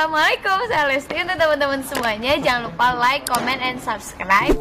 Assalamualaikum, saya Lesti untuk teman-teman semuanya. Jangan lupa like, comment, and subscribe.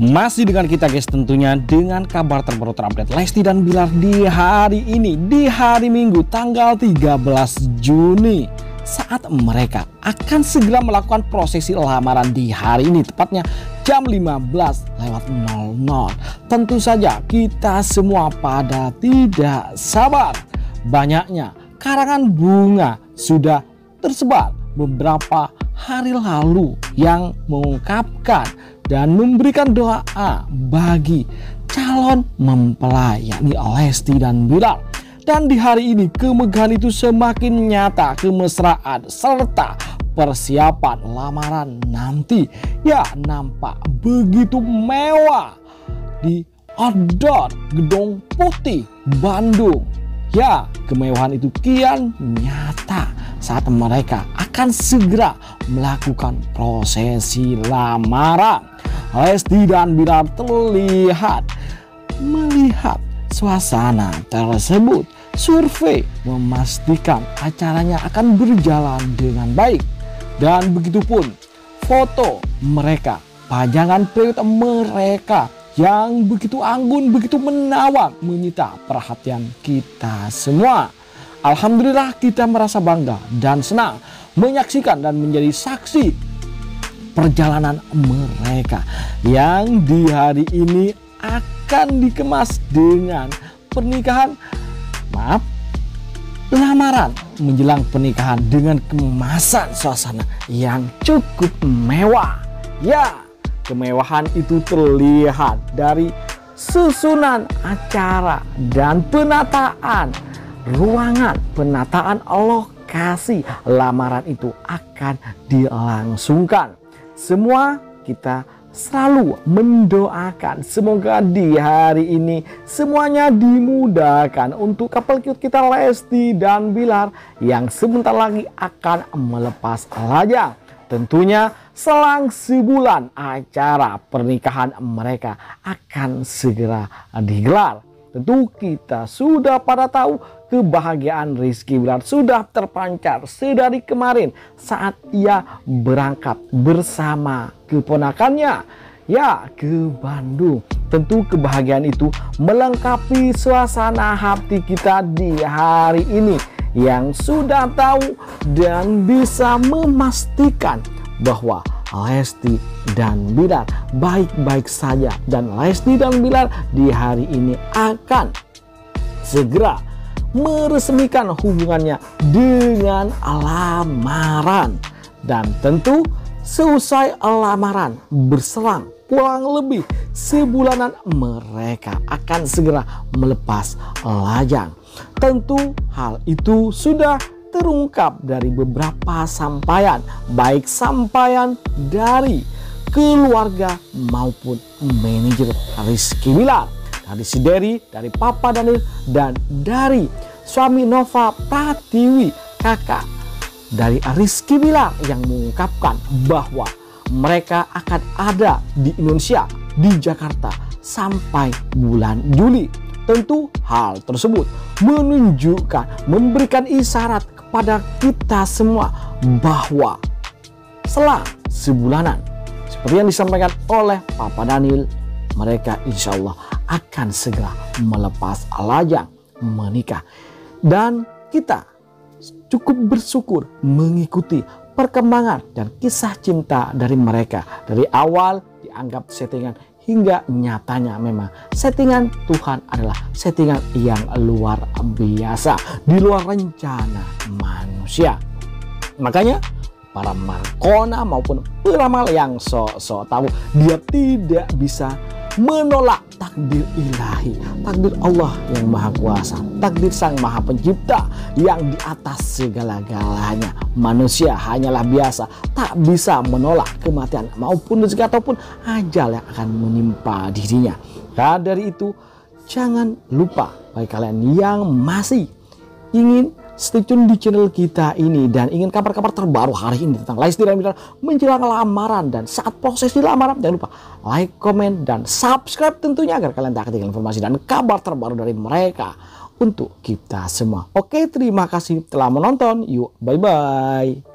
Masih dengan kita guys tentunya dengan kabar terbaru terupdate Lesti dan Bilar di hari ini di hari Minggu tanggal 13 Juni. Saat mereka akan segera melakukan prosesi lamaran di hari ini tepatnya jam 15 lewat 00 tentu saja kita semua pada tidak sabar. Banyaknya karangan bunga sudah tersebar beberapa hari lalu yang mengungkapkan dan memberikan doa bagi calon mempelai yakni Lesti dan Bilal. Dan di hari ini kemegahan itu semakin nyata kemesraan serta persiapan lamaran nanti ya nampak begitu mewah di outdoor Gedung Putih Bandung. Ya, kemewahan itu kian nyata saat mereka akan segera melakukan prosesi lamaran. Lesti dan Bilar terlihat melihat suasana tersebut. Survei memastikan acaranya akan berjalan dengan baik. Dan begitupun foto mereka, pajangan periode mereka yang begitu anggun, begitu menawan, menyita perhatian kita semua. Alhamdulillah kita merasa bangga dan senang menyaksikan dan menjadi saksi perjalanan mereka yang di hari ini akan dikemas dengan pernikahan maaf lamaran menjelang pernikahan dengan kemasan suasana yang cukup mewah. Ya kemewahan itu terlihat dari susunan acara dan penataan ruangan penataan lokasi. Lamaran itu akan dilangsungkan semua kita selalu mendoakan semoga di hari ini semuanya dimudahkan untuk cute kita Lesti dan Bilar yang sebentar lagi akan melepas lajang. Tentunya selang sebulan acara pernikahan mereka akan segera digelar. Tentu kita sudah pada tahu kebahagiaan Rizky Bilar sudah terpancar sedari kemarin saat ia berangkat bersama keponakannya. Ya ke Bandung. Tentu kebahagiaan itu melengkapi suasana hati kita di hari ini. Yang sudah tahu dan bisa memastikan bahwa Lesti dan Bilar baik-baik saja. Dan Lesti dan Bilar di hari ini akan segera meresmikan hubungannya dengan lamaran. Dan tentu seusai lamaran berselang kurang lebih sebulanan mereka akan segera melepas lajang. Tentu hal itu sudah terungkap dari beberapa sampaian, baik sampaian dari keluarga maupun manajer Rizky Bilar dari si Derry, dari Papa Daniel, dan dari suami Nova Pratiwi, kakak dari Rizky Bilar yang mengungkapkan bahwa mereka akan ada di Indonesia, di Jakarta sampai bulan Juli. Tentu hal tersebut menunjukkan, memberikan isyarat kepada kita semua bahwa selang sebulanan seperti yang disampaikan oleh Papa Daniel mereka insya Allah akan segera melepas lajang menikah. Dan kita cukup bersyukur mengikuti perkembangan dan kisah cinta dari mereka. Dari awal dianggap settingan hingga nyatanya memang settingan Tuhan adalah settingan yang luar biasa. Di luar rencana manusia. Makanya para markona maupun peramal yang sok-sok tahu dia tidak bisa menolak takdir ilahi, takdir Allah yang maha kuasa, takdir sang maha pencipta yang di atas segala-galanya. Manusia hanyalah biasa, tak bisa menolak kematian maupun rezeki ataupun ajal yang akan menimpa dirinya. Karena dari itu, jangan lupa bagi kalian yang masih ingin stay tune di channel kita ini dan ingin kabar-kabar terbaru hari ini tentang Lesti dan Bilar menjelang lamaran dan saat prosesi lamaran jangan lupa like, comment, dan subscribe tentunya agar kalian tak ketinggalan informasi dan kabar terbaru dari mereka untuk kita semua. Oke, terima kasih telah menonton. Yuk, bye-bye.